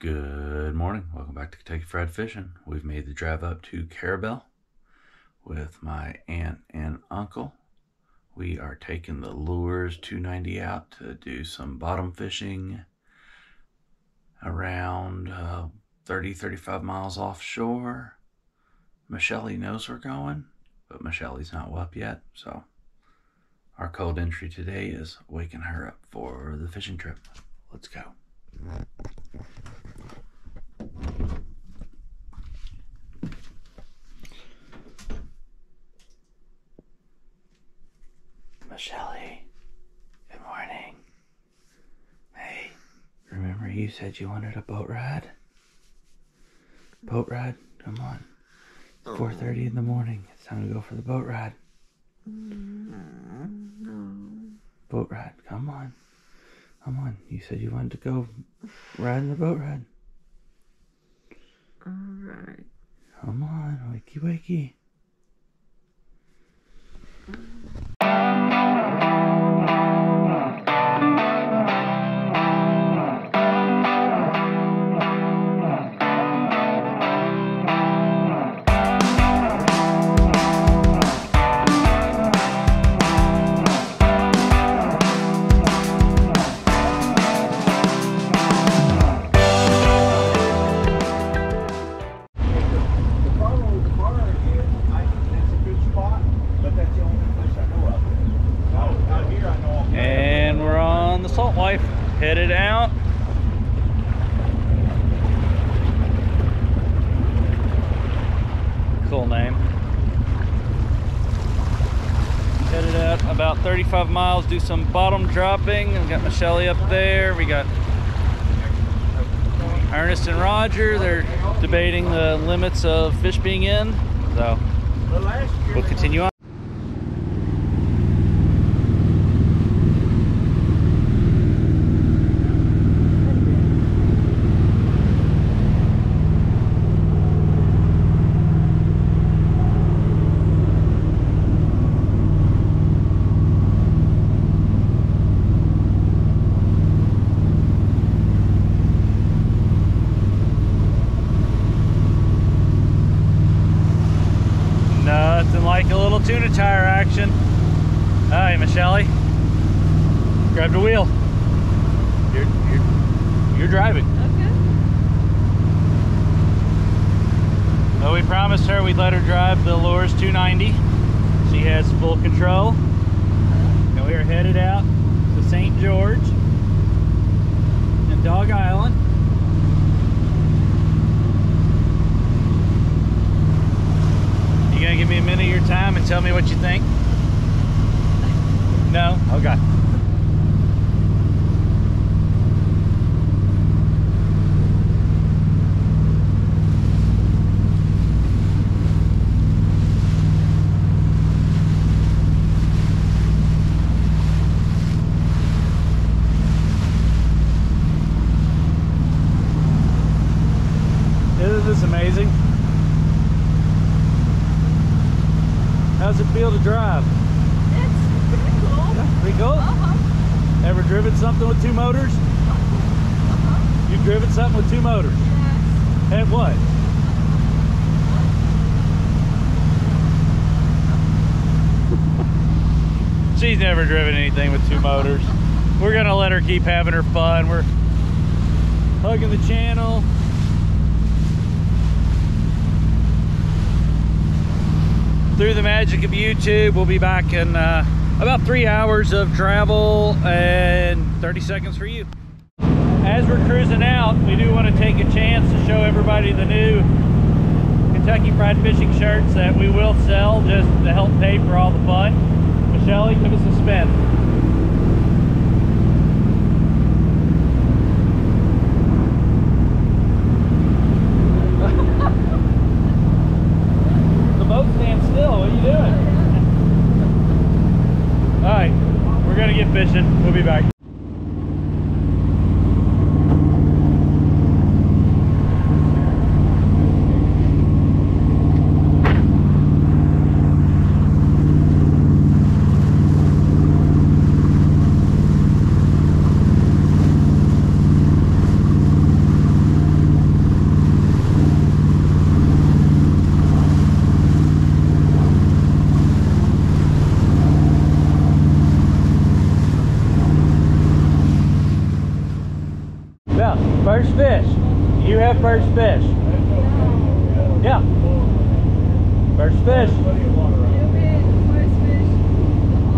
Good morning. Welcome back to Kentucky Fried Fishing. We've made the drive up to Carrabelle with my aunt and uncle. We are taking the Luhrs 290 out to do some bottom fishing around uh, 30 35 miles offshore. Michelle knows we're going, but Michelle's not up yet, so our cold entry today is waking her up for the fishing trip. Let's go. Michelle, good morning. Hey, remember you said you wanted a boat ride? Boat ride? Come on. It's 4.30 in the morning. It's time to go for the boat ride. Mm, boat ride. Come on. Come on. You said you wanted to go riding the boat ride. Alright. Come on. Wakey wakey. Some bottom dropping. We got Michelle up there. We got Ernest and Roger. They're debating the limits of fish being in. So we'll continue on. Nothing like a little tuna tire action. Hi, Michelle. Grab the wheel. You're, you're, you're driving. Okay. Well, we promised her we'd let her drive the Luhrs 290. She has full control. And we are headed out to St. George and Dog Island. You gonna give me a minute of your time and tell me what you think? No? Okay. Isn't this amazing? How's it feel to drive? It's pretty cool. Pretty cool? Uh-huh. Ever driven something with two motors? Uh-huh. You've driven something with two motors? Yes. And what? She's never driven anything with two motors. We're gonna let her keep having her fun. We're hugging the channel. Through the magic of YouTube, we'll be back in uh, about three hours of travel and 30 seconds for you. As we're cruising out, we do want to take a chance to show everybody the new Kentucky Fried Fishing shirts that we will sell just to help pay for all the fun. Michelle, give us a spin. the boat stands still. What are you doing? All right, we're gonna get fishing. We'll be back. Yeah, first fish. You have first fish. Yeah. First fish. You'll be the first fish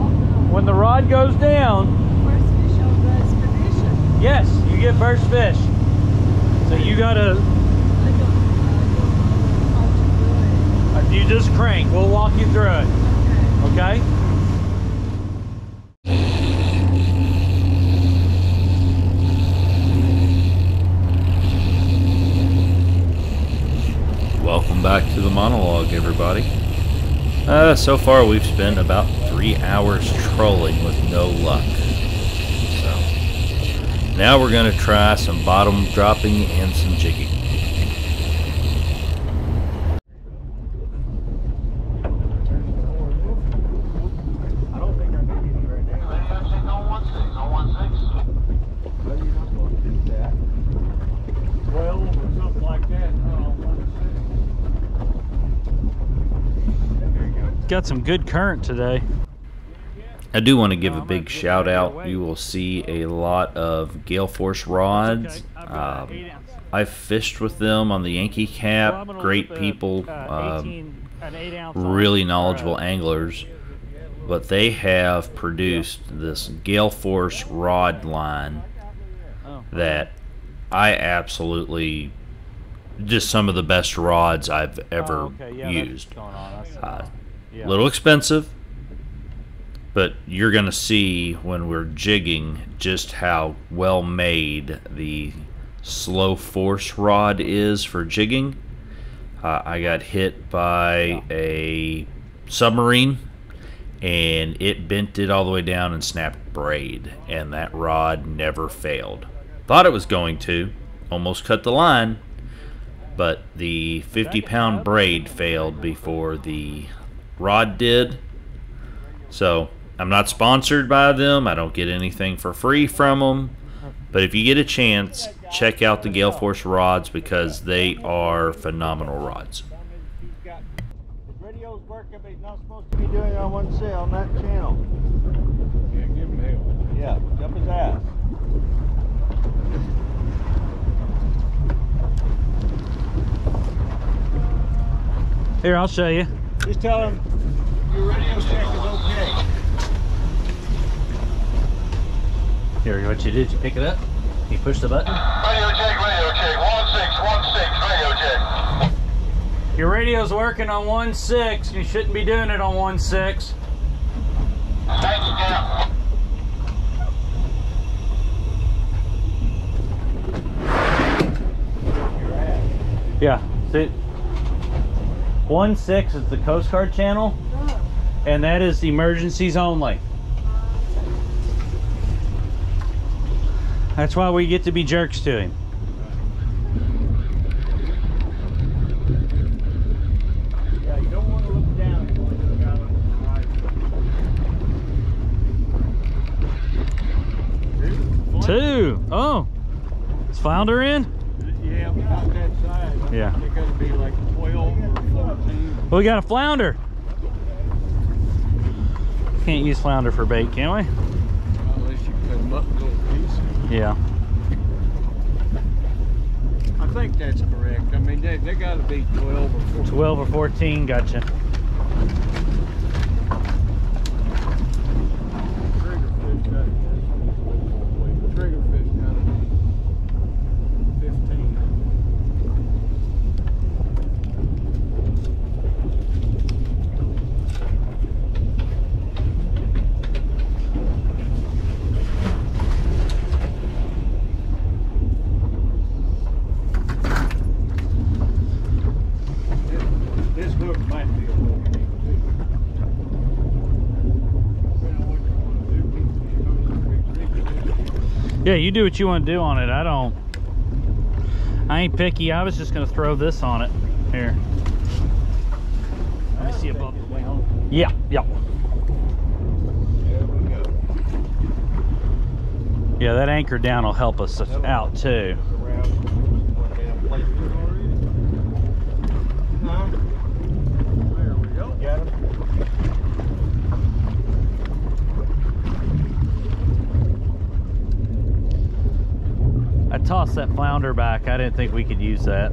of When the rod goes down, first fish of the expedition. yes, you get first fish. So you gotta, I don't, I don't know how to do you just crank. We'll walk you through it. it. Okay. Okay? Welcome back to the monologue, everybody. Uh, so far, we've spent about three hours trolling with no luck. So, now we're going to try some bottom dropping and some jigging. Got some good current today. I do want to give a big shout out. You will see a lot of Gale Force rods. Um, I've fished with them on the Yankee Cap. Great people, um, really knowledgeable anglers. But they have produced this Gale Force rod line that I absolutely just some of the best rods I've ever used. Uh, a little expensive, but you're going to see when we're jigging just how well made the slow force rod is for jigging. Uh, I got hit by a submarine and it bent it all the way down and snapped braid, and that rod never failed. Thought it was going to, almost cut the line, but the 50 pound braid failed before the rod did. So I'm not sponsored by them. I don't get anything for free from them. But if you get a chance, check out the Gale Force rods because they are phenomenal rods. Radio's working, but he's not supposed to be doing it on one cell on that channel. Yeah, give him hell. Yeah, jump his ass. Here, I'll show you. Just tell him your radio check is okay. Here, what you did, you pick it up, you push the button. Radio check, radio check. One six, one six, radio check. Your radio's working on one six. You shouldn't be doing it on one six. Thank you, Cap. Yeah. See, one six is the Coast Guard channel, and that is emergencies only. That's why we get to be jerks to him. Yeah, you don't want to look down. You want to look out on the right. Two. Oh, is flounder in? Yeah, about that size. I Yeah. think They're gonna be like twelve or fourteen. Well, we got a flounder. Can't use flounder for bait, can we? Unless you cut them up little pieces. Yeah. I think that's correct. I mean, they, they gotta be twelve or fourteen. 12 or 14, gotcha. Triggerfish gotta be, triggerfish gotta be fifteen. This- This hook might be a little big too. Depending on what you wanna do with it, you know, you can- Yeah, you do what you want to do on it. I don't. I ain't picky. I was just going to throw this on it. Here. Let me see above the way home. Yeah, yeah. There we go. Yeah, that anchor down will help us out too. Around one damn place. Huh? There we go. Got him. I tossed that flounder back. I didn't think we could use that.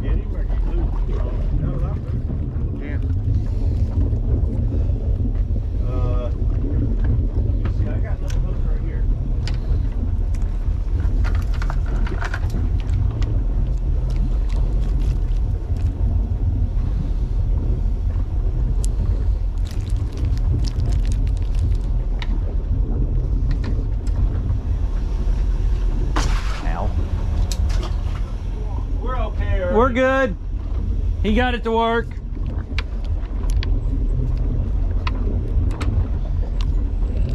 Get him or you lose him? No, that was. Yeah. Uh, see, I got little hooks right here. Ow. We're okay. early. We're good. He got it to work.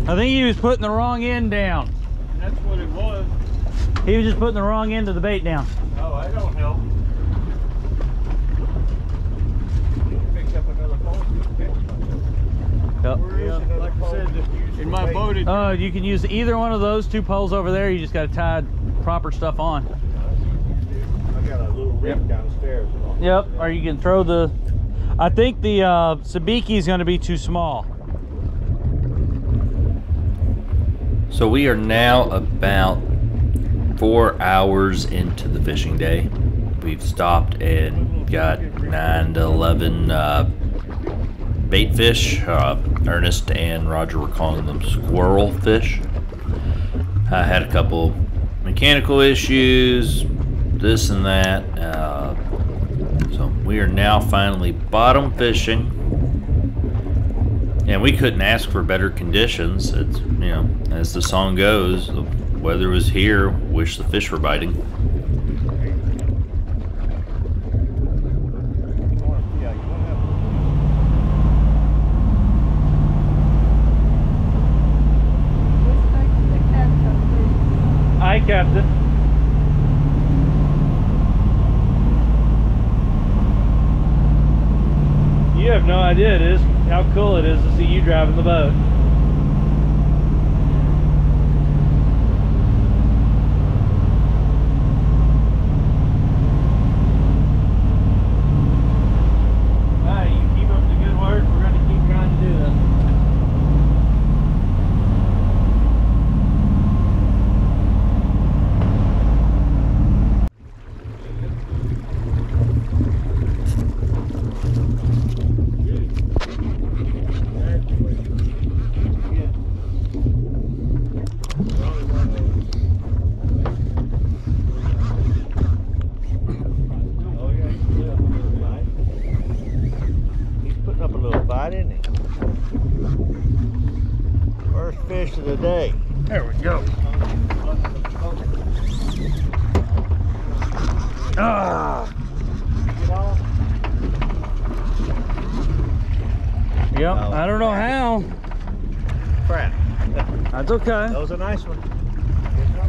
I think he was putting the wrong end down. That's what it was. He was just putting the wrong end of the bait down. Oh, I don't help. Picked up another pole. Yep. like I said, in my boat, it, Uh, you can use either one of those two poles over there. You just got to tie proper stuff on. I got a downstairs. Yep. Or you can throw the. I think the uh, sabiki is going to be too small. So we are now about four hours into the fishing day. We've stopped and got nine to eleven uh, bait fish. Uh, Ernest and Roger were calling them squirrel fish. I had a couple mechanical issues, this and that. Uh, so we are now finally bottom fishing and we couldn't ask for better conditions. It's you know, as the song goes, the weather was here. Wish the fish were biting. Let's take the catch up, Hi, Captain. You have no idea it is how cool it is to see you driving the boat. Alright, you keep up the good work. We're gonna keep trying to do this. Oh, yeah, he's putting up a little fight. He's putting up a little fight, isn't he? First fish of the day. There we go. Ah. Get off. Yep. Oh. I don't know how. Crap. That's okay. One.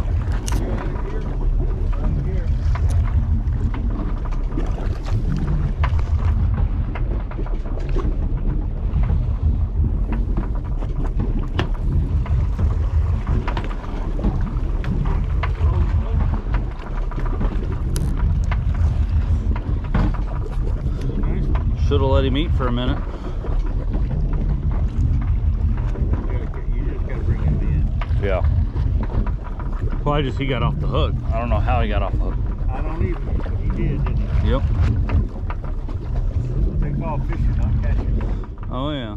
Should have let him eat for a minute. You gotta- you just gotta bring him in. Yeah. Well, I just he got off the hook. I don't know how he got off the hook. I don't even, he did, didn't he? Yep. They call fishing, not catching. Oh yeah.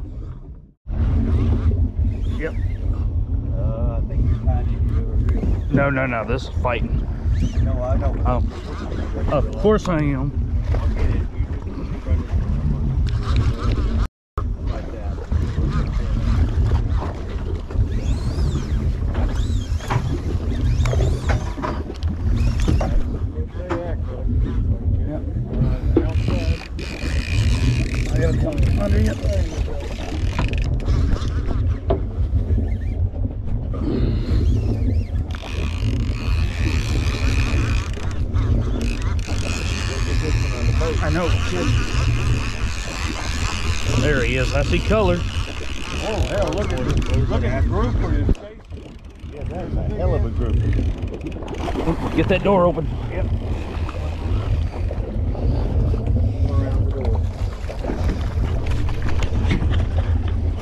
Yep. Uh, I think you're finding you. No, no, no. This is fighting. No, I don't. Oh, of course I am. I'll get it. You just run it like that. Under you. I know. There he is. I see color. Oh, hell, look at. Look at the group for his face. Yeah, that's a hell of a group. Get that door open. Yep.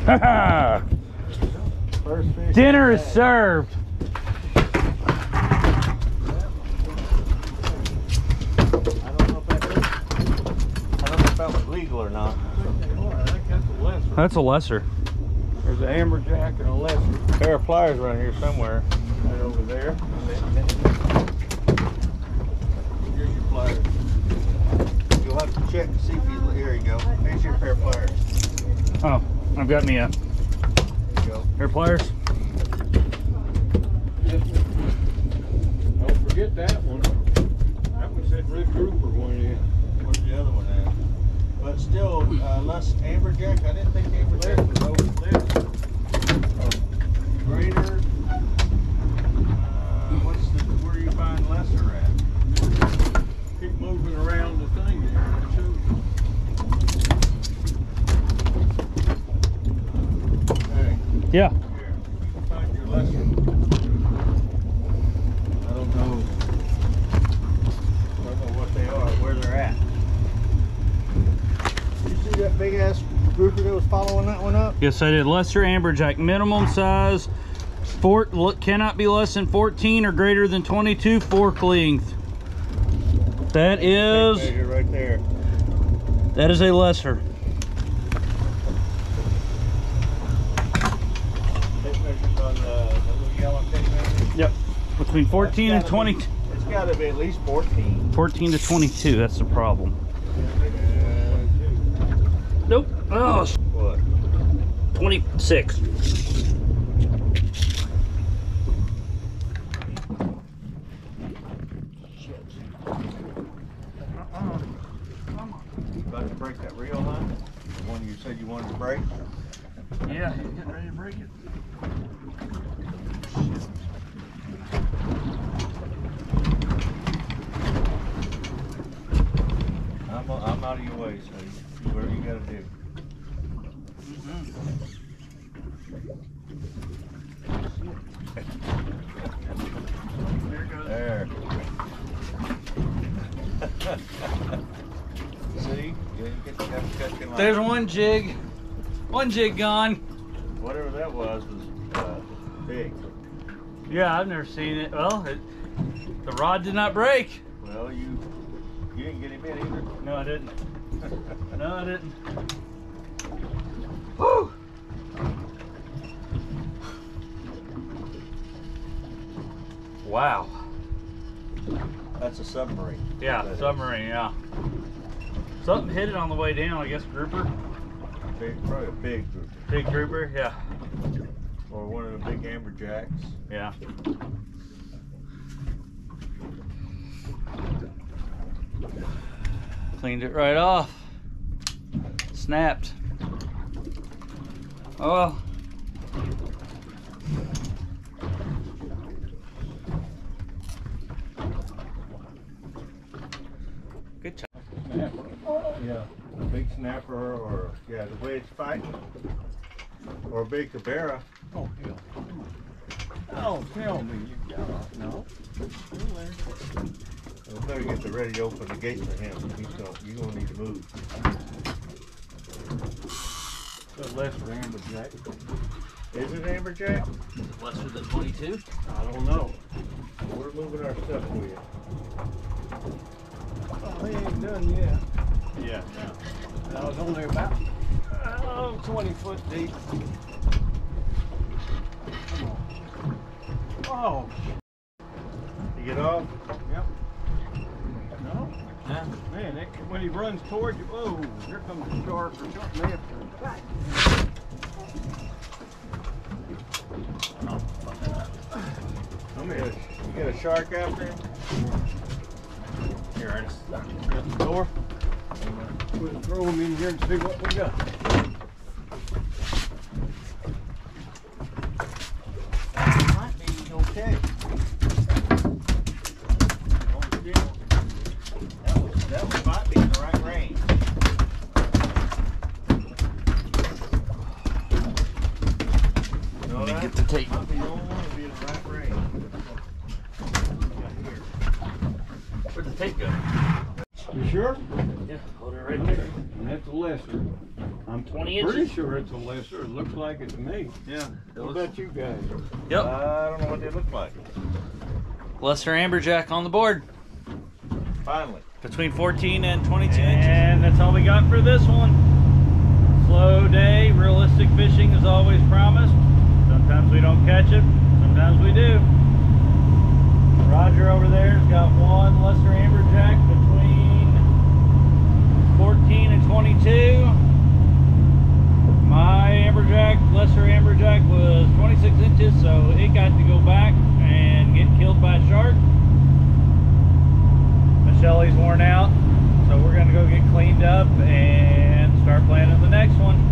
Dinner is served. legal or not. That's a lesser. There's an amberjack and a lesser. A pair of pliers right here somewhere. Right over there. I've got me you go. pliers. Don't forget that one. That one said Red Grouper one in. Where's the other one at? But still, uh, less amberjack. I didn't think amberjack was over there. Greater. Uh, what's the, where you find lesser at? Keep moving around the thing there too. Hey, Yeah. here. You can find your lesser. I don't know. I don't know what they are, where they're at. You see that big ass grouper that was following that one up? Yes, I did. Lesser amberjack, minimum size, fort look cannot be less than 14 or greater than 22 fork length. That is right there. that is a lesser. Tape measures on the, the little yellow tape measure. Yep. Between 14 and gotta 20, be- It's gotta be at least fourteen. 14 to 22. That's the problem. Nope. Oh, What? 26. About to break that reel line? The one you said you wanted to break? Yeah, he's getting ready to break it. I'm, I'm out of your way, so you- whatever you gotta do. There. See? You didn't get the catch line. There's one jig. One jig gone. Whatever that was was uh, big. Yeah, I've never seen it. Well, it, the rod did not break. Well, you you didn't get him in either. No, I didn't. No, I didn't. Whew. Wow. That's a submarine. Yeah, That is. submarine, yeah. Something hit it on the way down, I guess grouper. Big, probably a big group. Big grouper, yeah. Or one of the big amberjacks. Yeah. Cleaned it right off. Snapped. Oh job. Yeah. A big snapper or, yeah, the way it's fighting. Or a cabera. Oh, hell. Oh, tell me you got off. No. Still there. We better get the ready to open the gate for him. He's gonna, you gonna need to move. The lesser amberjack. Is it amberjack? Is it lesser than 22? I don't know. We're moving our stuff for you. Oh, he ain't done yet. Yeah. I was only about, oh, 20 foot deep. Come on. Oh, You get off? yep. No? Yeah. Man, that, when he runs toward you, oh, here comes a shark or something after. I'm gonna, you get a shark after him? Here, Ernest. Shut uh, the door. We'll throw him in here and see what we got. Might be okay. Hold still. That was, that was might be in the right range. No, Let me that get the tape. Might be the only one to be in the right range. Got here. Where'd the tape go? You sure? Yeah, hold it right there. And that's a lesser. I'm 20 pretty inches. sure it's a lesser. It looks like it to me. Yeah. What about you guys? Yep. I don't know what they look like. Lesser amberjack on the board. Finally. between 14 and 22 inches. And that's all we got for this one. Slow day, realistic fishing is always promised. Sometimes we don't catch it, sometimes we do. Roger over there's got one lesser amberjack between 14 and 22. My amberjack, lesser amberjack was 26 inches, so it got to go back and get killed by a shark. Michelle's worn out, so we're gonna go get cleaned up and start planning the next one.